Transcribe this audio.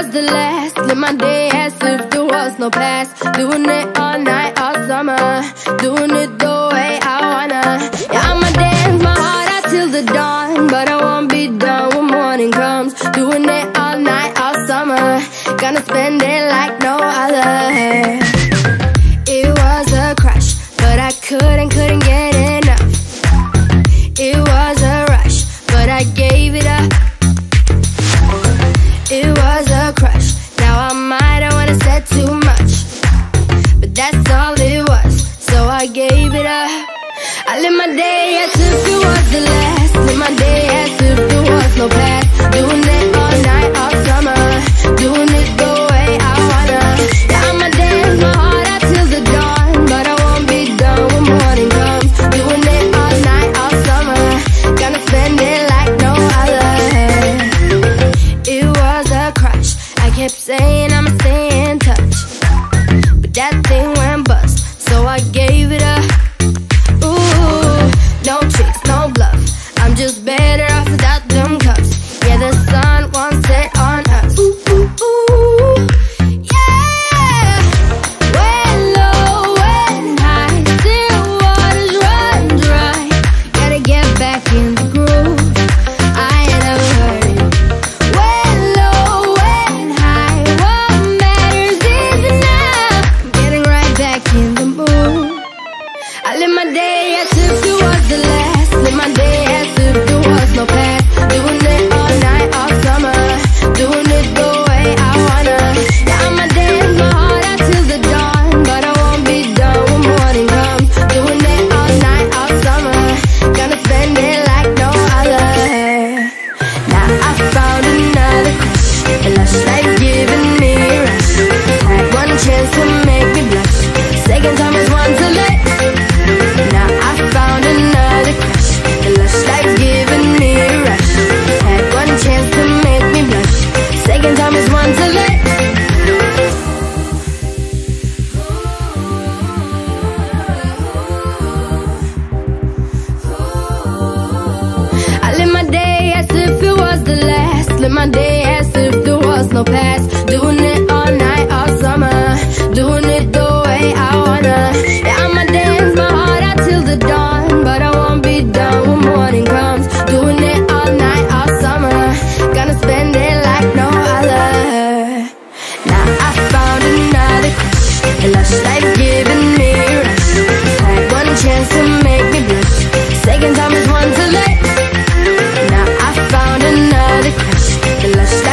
was the last. Live my day as if there was no past. Doing it all night, all summer. Doing it the way I wanna. Yeah, I'ma dance my heart out till the dawn. But I won't be done when morning comes. Doing it all night, all summer. Gonna spend it that's all it was. So I gave it up. I live my day as if it was the last. Live my day as if there was no past. Doing it all night, all summer. Doing it the way I wanna. Yeah, I'ma dance my heart out till the dawn, but I won't be done when morning comes. Doing it all night, all summer. Gonna spend it like no other. It was a crush. I kept saying I live my day I if it was the last. Live my day las